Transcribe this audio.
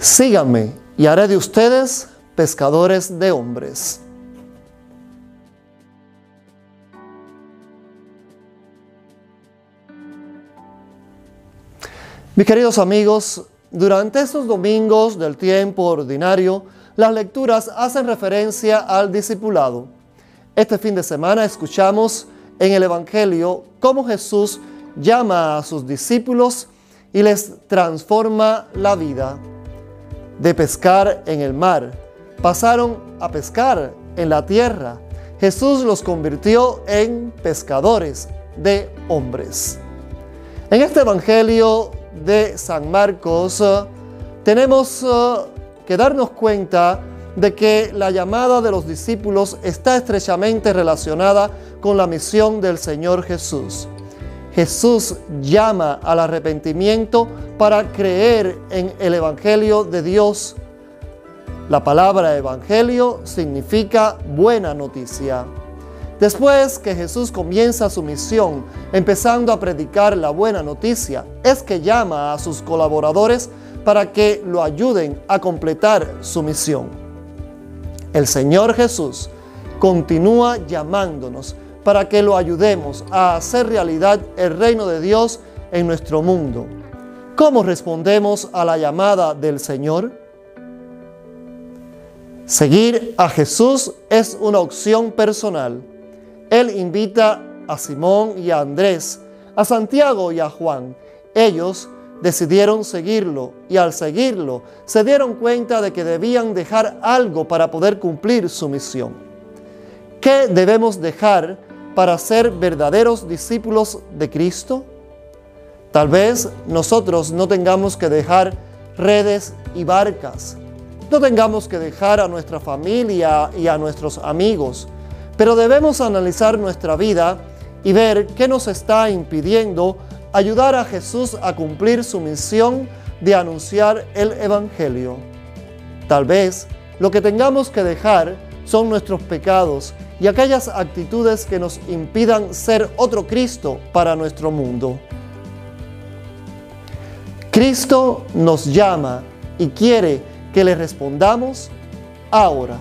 Síganme y haré de ustedes pescadores de hombres. Mis queridos amigos, durante estos domingos del tiempo ordinario, las lecturas hacen referencia al discipulado. Este fin de semana escuchamos en el Evangelio cómo Jesús llama a sus discípulos y les transforma la vida. De pescar en el mar, pasaron a pescar en la tierra. Jesús los convirtió en pescadores de hombres. En este Evangelio de San Marcos eh, tenemos eh, que darnos cuenta de que la llamada de los discípulos está estrechamente relacionada con la misión del Señor Jesús. Jesús llama al arrepentimiento para creer en el Evangelio de Dios. La palabra Evangelio significa buena noticia. Después que Jesús comienza su misión, empezando a predicar la buena noticia, es que llama a sus colaboradores para que lo ayuden a completar su misión. El Señor Jesús continúa llamándonos para que lo ayudemos a hacer realidad el reino de Dios en nuestro mundo. ¿Cómo respondemos a la llamada del Señor? Seguir a Jesús es una opción personal. Él invita a Simón y a Andrés, a Santiago y a Juan. Ellos decidieron seguirlo y al seguirlo se dieron cuenta de que debían dejar algo para poder cumplir su misión. ¿Qué debemos dejar para ser verdaderos discípulos de Cristo? Tal vez nosotros no tengamos que dejar redes y barcas, no tengamos que dejar a nuestra familia y a nuestros amigos, pero debemos analizar nuestra vida y ver qué nos está impidiendo ayudar a Jesús a cumplir su misión de anunciar el Evangelio. Tal vez lo que tengamos que dejar son nuestros pecados y aquellas actitudes que nos impidan ser otro Cristo para nuestro mundo. Cristo nos llama y quiere que le respondamos ahora.